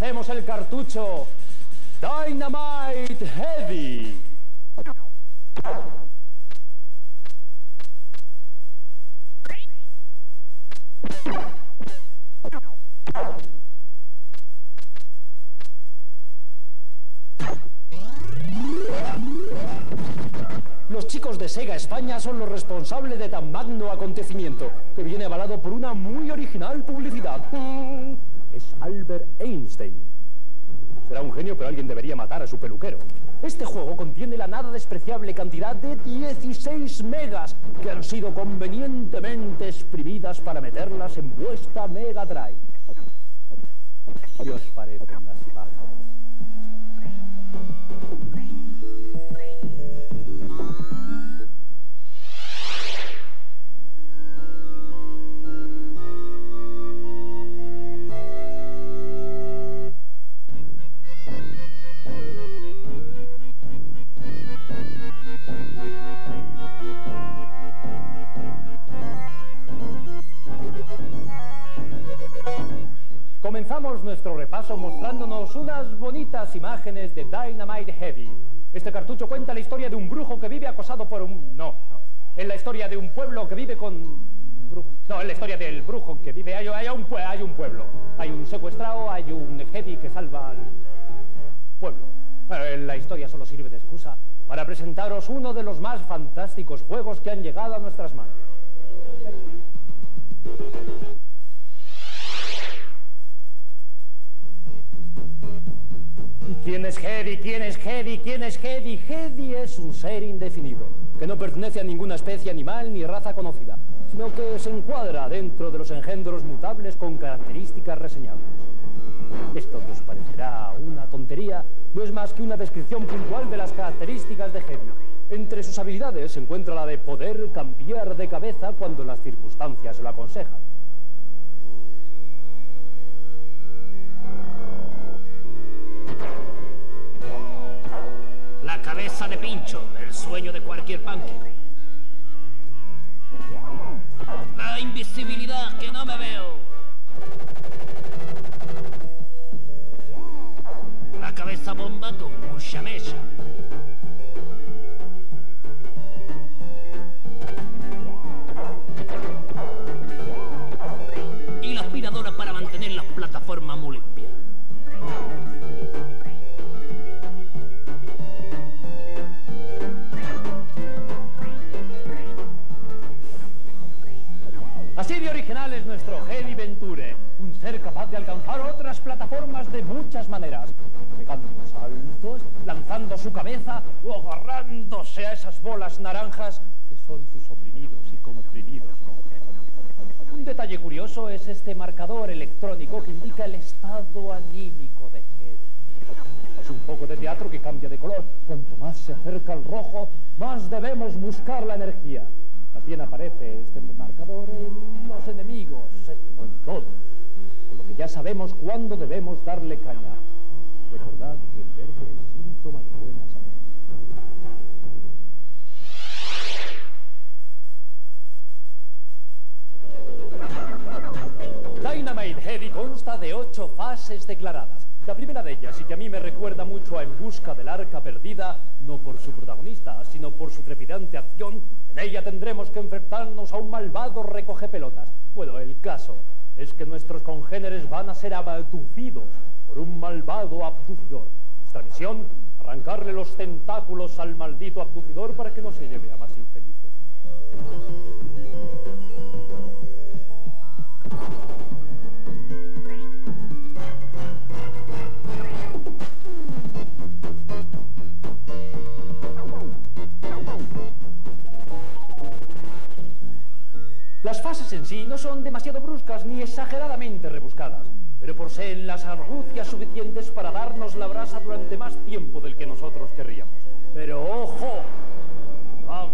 os ofrecemos el cartucho Dynamite Heavy. Los chicos de Sega España son los responsables de tan magno acontecimiento, que viene avalado por una muy original publicidad. Es Albert Einstein. Será un genio, pero alguien debería matar a su peluquero. Este juego contiene la nada despreciable cantidad de 16 megas que han sido convenientemente exprimidas para meterlas en vuestra Mega Drive. ¿Qué os imágenes de Dynamite Heavy. Este cartucho cuenta la historia de un brujo que vive acosado por un... No, no. Es la historia de un pueblo que vive con... No, es la historia del brujo que vive... Hay, un, hay un pueblo. Hay un secuestrado, hay un Heavy que salva al pueblo. La historia solo sirve de excusa para presentaros uno de los más fantásticos juegos que han llegado a nuestras manos. Quién es Hedy? ¿Quién es Hedy? ¿Quién es Hedy? Hedy es un ser indefinido, que no pertenece a ninguna especie animal ni raza conocida, sino que se encuadra dentro de los engendros mutables con características reseñables. Esto que os parecerá una tontería no es más que una descripción puntual de las características de Hedy. Entre sus habilidades se encuentra la de poder cambiar de cabeza cuando las circunstancias lo aconsejan. Cabeza de pincho, el sueño de cualquier punky. La invisibilidad, que no me veo. La cabeza bomba con mucha mecha. Más debemos buscar la energía. También aparece este marcador en los enemigos, eh, no en todos. Con lo que ya sabemos cuándo debemos darle caña. Recordad que el verde es síntoma de buena salud. Dynamite Heavy consta de ocho fases declaradas. La primera de ellas, y que a mí me recuerda mucho a En busca del arca perdida, no por su protagonista, sino por su trepidante acción, en ella tendremos que enfrentarnos a un malvado recoge pelotas. Bueno, el caso es que nuestros congéneres van a ser abducidos por un malvado abducidor. Nuestra misión, arrancarle los tentáculos al maldito abducidor para que no se lleve a más infelices. Ni exageradamente rebuscadas, pero poseen las argucias suficientes para darnos la brasa durante más tiempo del que nosotros querríamos. Pero ojo,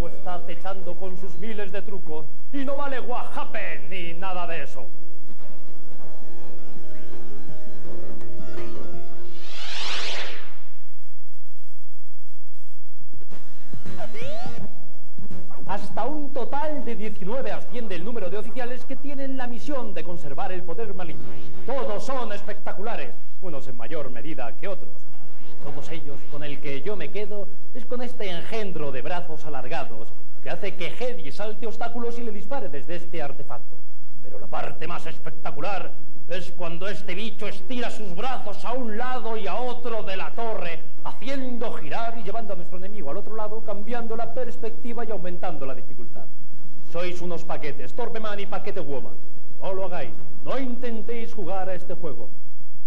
el está acechando con sus miles de trucos y no vale guajape ni nada de eso. Hasta un total de 19 asciende el número de oficiales que tienen la misión de conservar el poder maligno. Todos son espectaculares, unos en mayor medida que otros. Todos ellos con el que yo me quedo es con este engendro de brazos alargados que hace que Hedy salte obstáculos y le dispare desde este artefacto. Pero la parte más espectacular es cuando este bicho estira sus brazos a un lado y a otro de la torre, haciendo girar y llevando a nuestro enemigo al otro lado, cambiando la perspectiva y aumentando la dificultad. Sois unos paquetes, Torpeman y Paquete Woman. No lo hagáis, no intentéis jugar a este juego.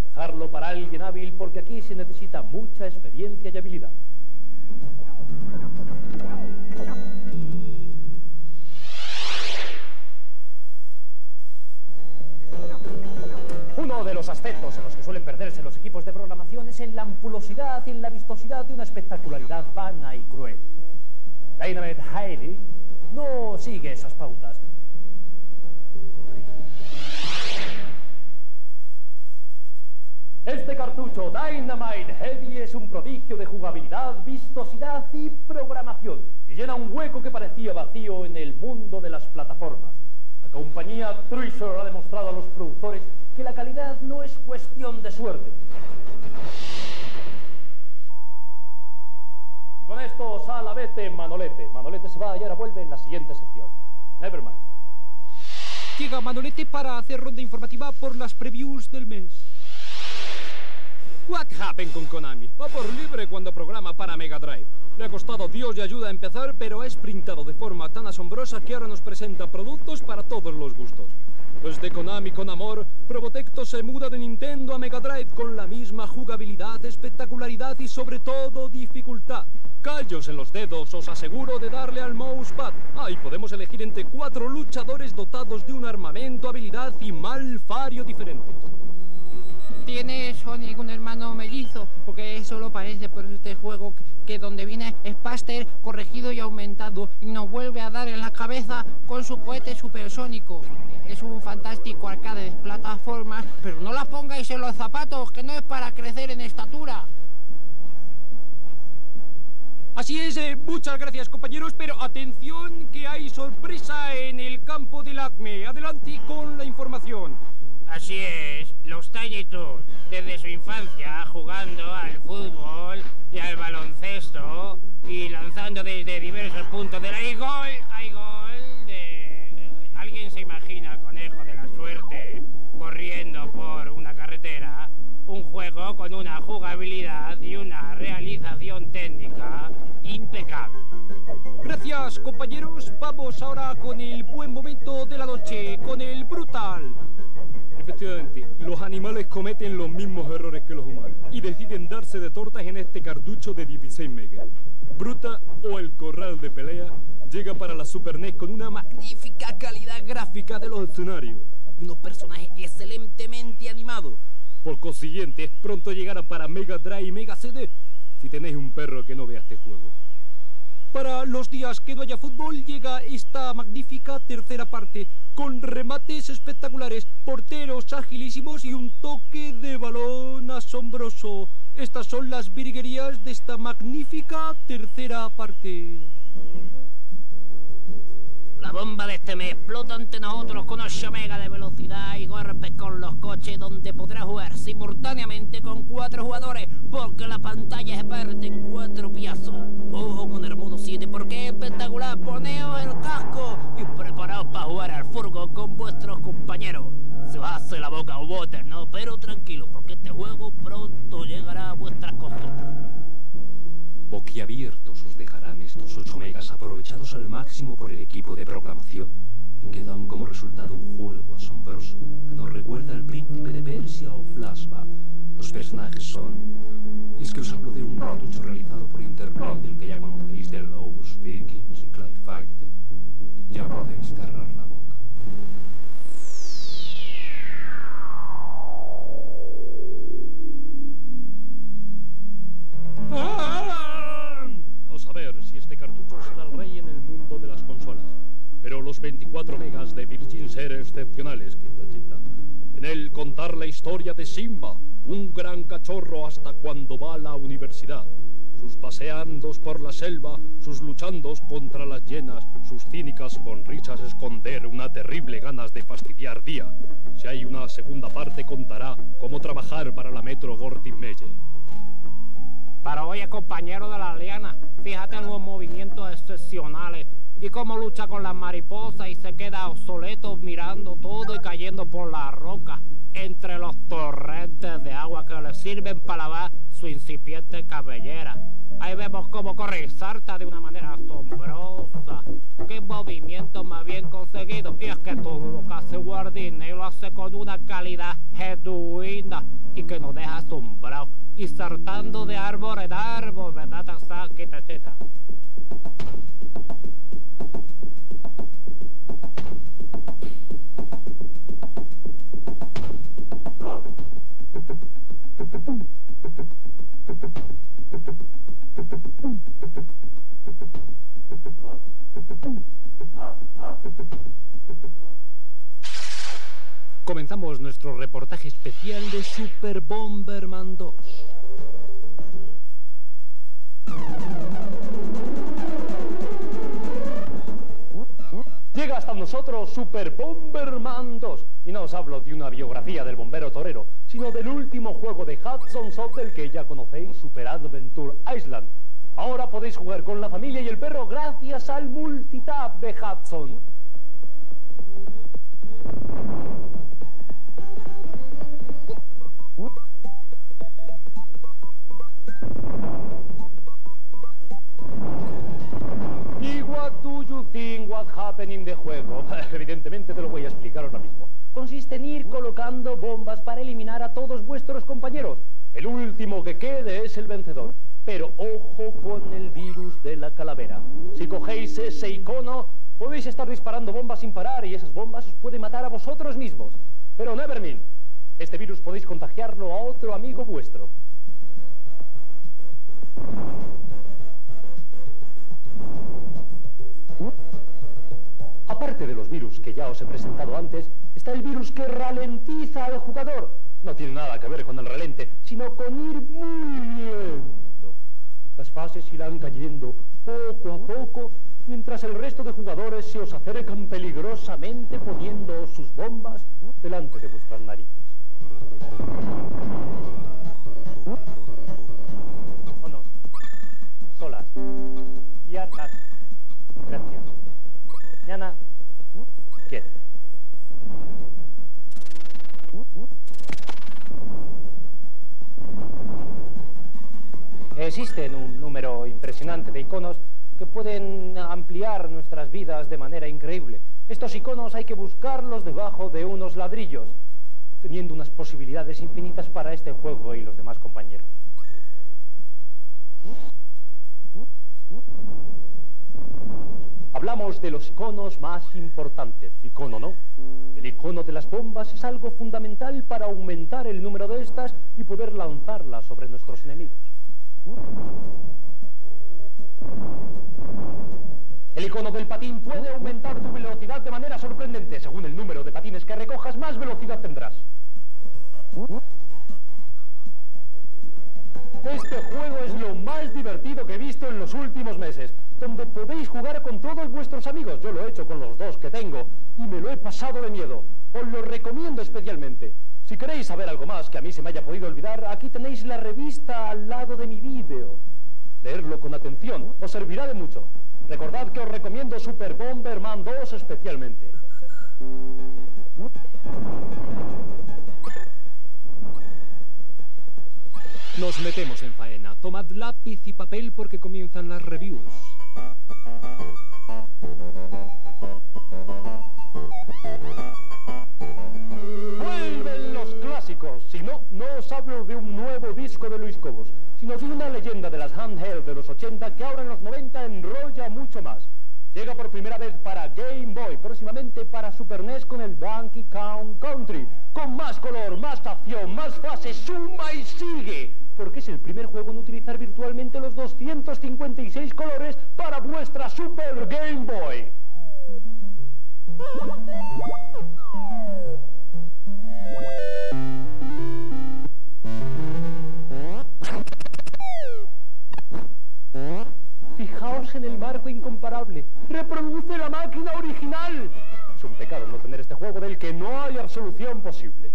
Dejarlo para alguien hábil porque aquí se necesita mucha experiencia y habilidad. Los aspectos en los que suelen perderse los equipos de programación es en la ampulosidad y en la vistosidad de una espectacularidad vana y cruel. Dynamite Heidi no sigue esas pautas. Este cartucho Dynamite Heavy es un prodigio de jugabilidad, vistosidad y programación y llena un hueco que parecía vacío en el mundo de las plataformas. La compañía Treasure ha demostrado a los productores que la calidad no es cuestión de suerte. Y con esto sala vete Manolete. Manolete se va y ahora vuelve en la siguiente sección. Nevermind. Llega Manolete para hacer ronda informativa por las previews del mes. What happened con Konami? Va por libre cuando programa para Mega Drive. Le ha costado Dios y ayuda a empezar, pero ha sprintado de forma tan asombrosa que ahora nos presenta productos para todos los gustos. Desde Konami con amor, Probotecto se muda de Nintendo a Mega Drive con la misma jugabilidad, espectacularidad y sobre todo dificultad. Callos en los dedos, os aseguro de darle al mousepad. Ah, y podemos elegir entre cuatro luchadores dotados de un armamento, habilidad y malfario diferentes. ¿Tiene Sonic un hermano mellizo? Porque eso lo parece por este juego que, donde viene Spaster corregido y aumentado y nos vuelve a dar en la cabeza con su cohete supersónico. Es un fantástico arcade de plataformas, pero no las pongáis en los zapatos, que no es para crecer en estatura. Así es, eh, muchas gracias compañeros, pero atención que hay sorpresa en el campo del ACME. Adelante con la información. Así es, los Tiny Toons, desde su infancia jugando al fútbol y al baloncesto y lanzando desde diversos puntos del hay gol, hay gol de... ¿Alguien se imagina al conejo de la suerte corriendo por una carretera? Un juego con una jugabilidad y una realización técnica impecable. Gracias compañeros, vamos ahora con el buen momento de la noche, con el brutal. Los animales cometen los mismos errores que los humanos y deciden darse de tortas en este cartucho de 16 megas. Bruta o el corral de pelea llega para la Super NES con una magnífica calidad gráfica de los escenarios y unos personajes excelentemente animados. Por consiguiente, pronto llegará para Mega Drive y Mega CD si tenéis un perro que no vea este juego. Para los días que no haya fútbol llega esta magnífica tercera parte, con remates espectaculares, porteros agilísimos y un toque de balón asombroso. Estas son las virguerías de esta magnífica tercera parte. La bomba de este mes explota ante nosotros con 8 megas de velocidad y golpes con los coches donde podrá jugar simultáneamente con cuatro jugadores porque la pantalla se parte en cuatro piezas. Ojo con el modo 7 porque es espectacular. Poneos el casco y preparaos para jugar al furgo con vuestros compañeros. Se os hace la boca a water, ¿no? Pero tranquilo porque este juego pronto llegará a vuestras consolas. Boquiabiertos os dejarán estos 8 megas aprovechados al máximo por el equipo de programación y que dan como resultado un juego asombroso que nos recuerda al príncipe de Persia o Flashback. Los personajes son... Y es que os hablo de un cartucho realizado por Interplay del que ya conocéis de Low Speakings historia de Simba, un gran cachorro hasta cuando va a la universidad. sus paseandos por la selva, sus luchandos contra las llenas, sus cínicas sonrisas esconder una terrible ganas de fastidiar día. Si hay una segunda parte contará cómo trabajar para la Metro Gortin Melle. Pero oye, compañero de la liana, fíjate en los movimientos excepcionales y cómo lucha con las mariposas y se queda obsoleto mirando todo y cayendo por la roca entre los torrentes de agua que le sirven para lavar su incipiente cabellera. Ahí vemos cómo corre y salta de una manera asombrosa. Qué movimiento más bien conseguido. Y es que todo lo que hace Guardini lo hace con una calidad genuina y que nos deja asombrado. Y saltando de árbol en árbol, ¿verdad? Quita, quita. Comenzamos nuestro reportaje especial de Super Bomberman 2. Llega hasta nosotros Super Bomberman 2. Y no os hablo de una biografía del bombero torero, sino del último juego de Hudson Soft del que ya conocéis, Super Adventure Island. Ahora podéis jugar con la familia y el perro gracias al multitap de Hudson. ¿Y what do you think what happening de juego? Evidentemente te lo voy a explicar ahora mismo. Consiste en ir colocando bombas para eliminar a todos vuestros compañeros. El último que quede es el vencedor. Pero ojo con el virus de la calavera. Si cogéis ese icono, podéis estar disparando bombas sin parar y esas bombas os pueden matar a vosotros mismos. Pero nevermind, este virus podéis contagiarlo a otro amigo vuestro. Aparte de los virus que ya os he presentado antes, está el virus que ralentiza al jugador. No tiene nada que ver con el relente, sino con ir muy lento. Las fases irán cayendo poco a poco, mientras el resto de jugadores se os acercan peligrosamente poniendo sus bombas delante de vuestras narices. Existen un número impresionante de iconos que pueden ampliar nuestras vidas de manera increíble. Estos iconos hay que buscarlos debajo de unos ladrillos, teniendo unas posibilidades infinitas para este juego y los demás compañeros. Hablamos de los iconos más importantes. Icono no. El icono de las bombas es algo fundamental para aumentar el número de estas y poder lanzarlas sobre nuestros enemigos. El icono del patín puede aumentar tu velocidad de manera sorprendente. Según el número de patines que recojas, más velocidad tendrás. Este juego es lo más divertido que he visto en los últimos meses, donde podéis jugar con todos vuestros amigos. Yo lo he hecho con los dos que tengo y me lo he pasado de miedo. Os lo recomiendo especialmente. Si queréis saber algo más que a mí se me haya podido olvidar, aquí tenéis la revista al lado de mi vídeo. Leerlo con atención os servirá de mucho. Recordad que os recomiendo Super Bomberman 2 especialmente. Nos metemos en faena. Tomad lápiz y papel porque comienzan las reviews. Con el Donkey Kong Country, con más color, más acción, más fases, suma y sigue, porque es el primer juego en utilizar virtualmente los 256 colores para vuestra Super Game Boy. en el marco incomparable. ¡Reproduce la máquina original! Es un pecado no tener este juego del que no hay absolución posible.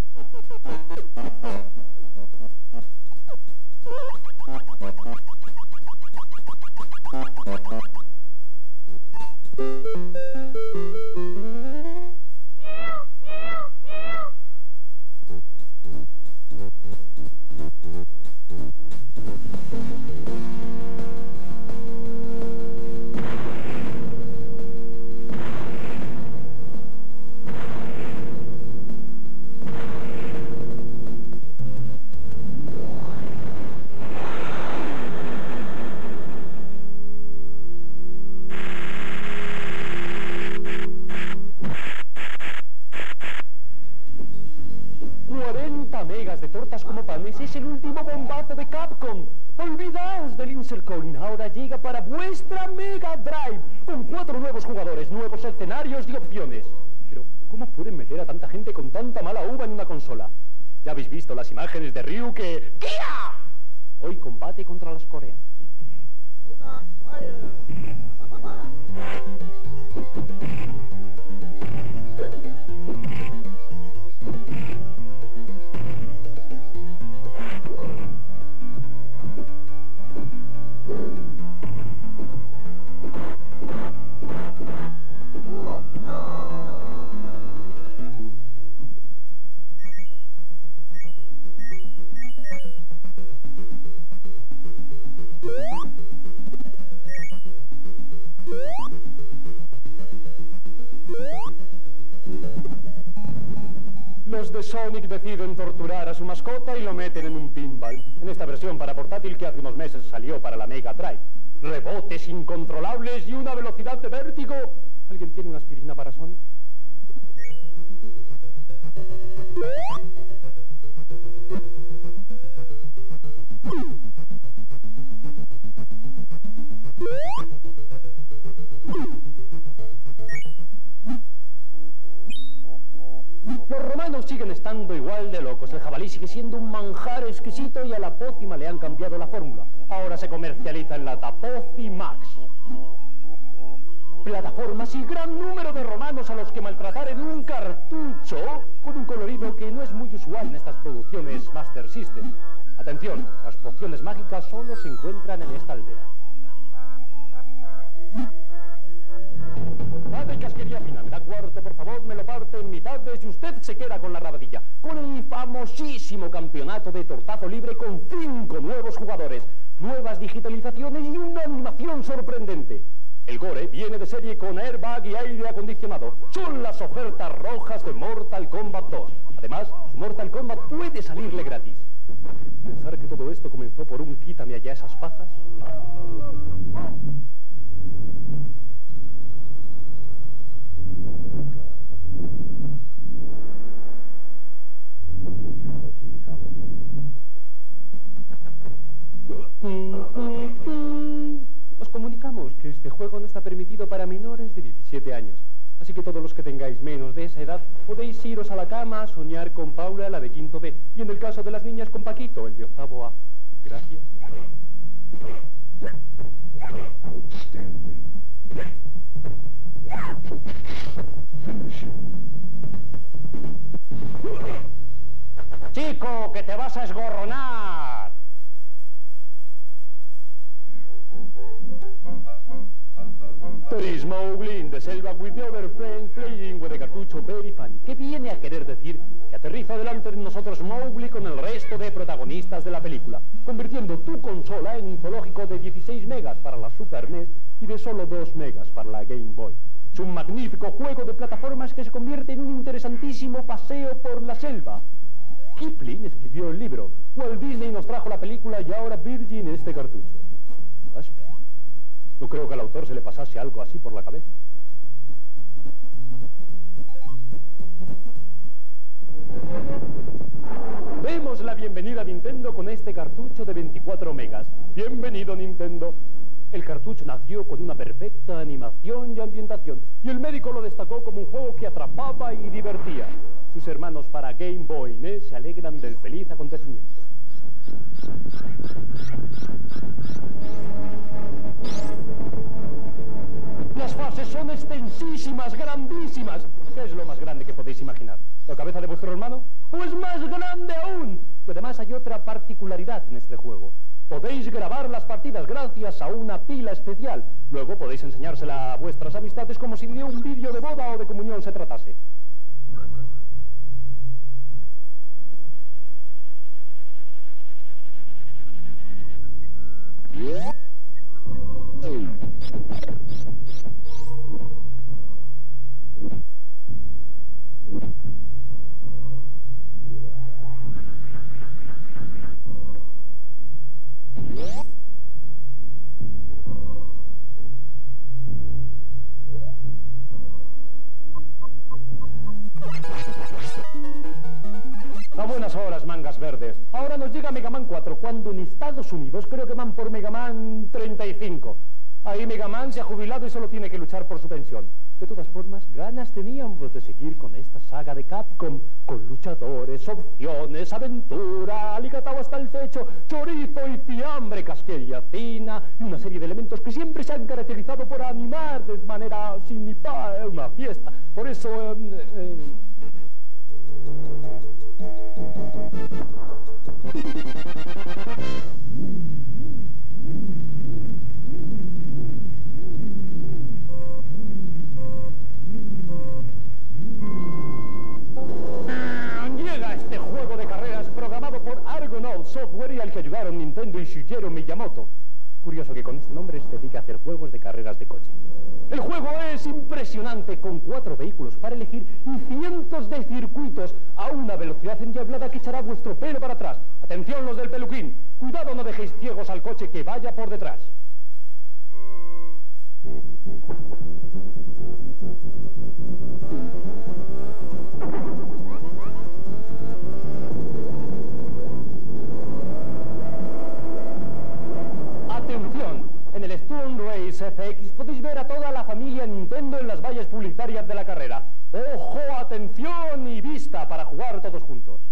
Jugadores, nuevos escenarios y opciones. Pero, ¿cómo pueden meter a tanta gente con tanta mala uva en una consola? Ya habéis visto las imágenes de Ryu que... ¡Kia! Hoy combate contra las coreanas. Sonic deciden torturar a su mascota y lo meten en un pinball. En esta versión para portátil que hace unos meses salió para la Mega Drive. Rebotes incontrolables y una velocidad de vértigo. ¿Alguien tiene una aspirina para Sonic? Los romanos siguen estando igual de locos. El jabalí sigue siendo un manjar exquisito y a la pócima le han cambiado la fórmula. Ahora se comercializa en lata Max. Plataformas y gran número de romanos a los que maltratar en un cartucho con un colorido que no es muy usual en estas producciones Master System. Atención, las pociones mágicas solo se encuentran en esta aldea. Padre Casquería Fina, me da por favor, me lo parte en mitades y usted se queda con la rabadilla. Con el famosísimo campeonato de tortazo libre con cinco nuevos jugadores, nuevas digitalizaciones y una animación sorprendente. El Gore viene de serie con airbag y aire acondicionado. Son las ofertas rojas de Mortal Kombat 2. Además, Mortal Kombat puede salirle gratis. Pensar que todo esto comenzó por un quítame allá esas pajas. Este juego no está permitido para menores de 17 años. Así que todos los que tengáis menos de esa edad podéis iros a la cama a soñar con Paula, la de quinto B. Y en el caso de las niñas con Paquito, el de octavo A. Gracias. Chico, que te vas a esgorronar. Tris Mowgli in the selva with the other friends playing with the cartucho very funny. ¿Qué viene a querer decir? Que aterriza delante de nosotros Mowgli con el resto de protagonistas de la película, convirtiendo tu consola en un zoológico de 16 megas para la Super NES y de solo 2 megas para la Game Boy. Es un magnífico juego de plataformas que se convierte en un interesantísimo paseo por la selva. Kipling escribió el libro, Walt Disney nos trajo la película y ahora Virgin este cartucho. No creo que al autor se le pasase algo así por la cabeza. Demos la bienvenida a Nintendo con este cartucho de 24 megas. Bienvenido Nintendo. El cartucho nació con una perfecta animación y ambientación, y el médico lo destacó como un juego que atrapaba y divertía. Sus hermanos para Game Boy NES se alegran del feliz acontecimiento. Extensísimas, grandísimas. ¿Qué es lo más grande que podéis imaginar? ¿La cabeza de vuestro hermano? Pues más grande aún. Y además hay otra particularidad en este juego. Podéis grabar las partidas gracias a una pila especial. Luego podéis enseñársela a vuestras amistades como si de un vídeo de boda o de comunión se tratase. A buenas horas, mangas verdes. Ahora nos llega Mega Man 4, cuando en Estados Unidos creo que van por Mega Man 35. Ahí Mega Man se ha jubilado y solo tiene que luchar por su pensión. De todas formas, ganas teníamos de seguir con esta saga de Capcom, con luchadores, opciones, aventura, aligatado hasta el techo, chorizo y fiambre, casquería fina y una serie de elementos que siempre se han caracterizado por animar de manera pa una fiesta. Por eso... eh, eh, Miyamoto. Es curioso que con este nombre se dedique a hacer juegos de carreras de coche. El juego es impresionante con cuatro vehículos para elegir y cientos de circuitos a una velocidad endiablada que echará vuestro pelo para atrás. Atención los del peluquín, cuidado no dejéis ciegos al coche que vaya por detrás. FX podéis ver a toda la familia Nintendo en las vallas publicitarias de la carrera. Ojo, atención y vista para jugar todos juntos.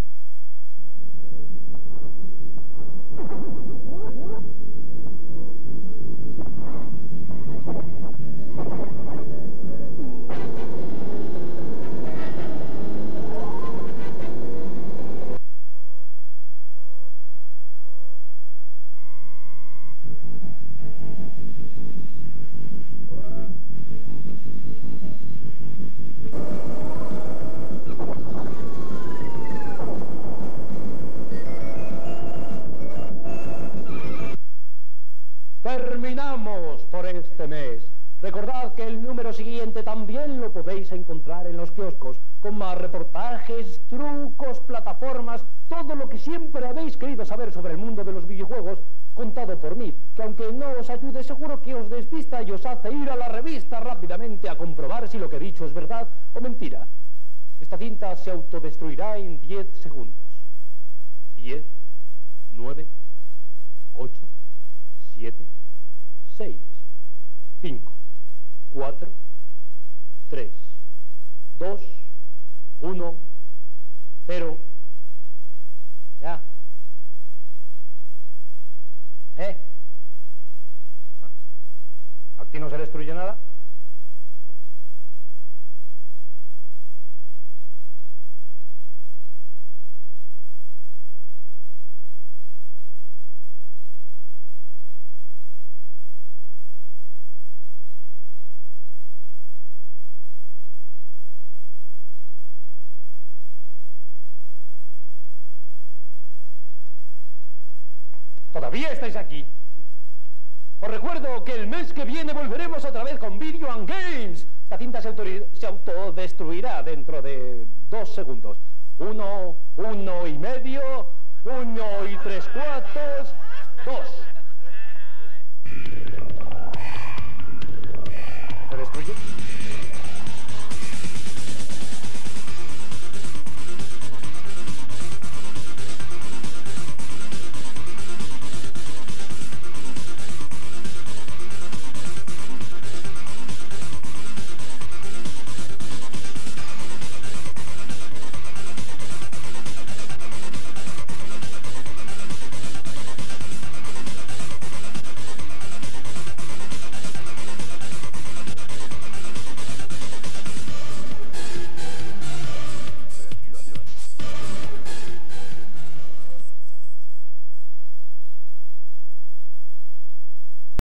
Thank you. Dos segundos. Uno, uno y medio, uno y tres cuartos,